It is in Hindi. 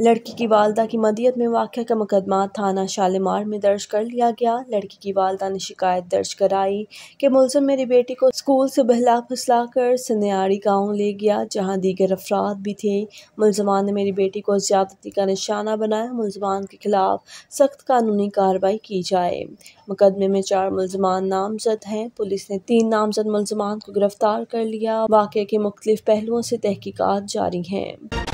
लड़की की वालदा की मदियत में वाक़ का मुकदमा थाना शालीमार में दर्ज कर लिया गया। लड़की की वालदा ने शिकायत दर्ज कराई कि मुलम मेरी बेटी को स्कूल से बहला फुसला कर सन्याड़ी गाँव ले गया, जहाँ दीगर अफराद भी थे। मुलजमान ने मेरी बेटी को ज्यादती का निशाना बनाया। मुलजमान के खिलाफ सख्त कानूनी कार्रवाई की जाए। मुकदमे में चार मुलजमान नामजद हैं। पुलिस ने तीन नामजद मुलजमान को गिरफ़्तार कर लिया। वाक़े के मुख्तलिफ़ पहलुओं से तहकीकत जारी हैं।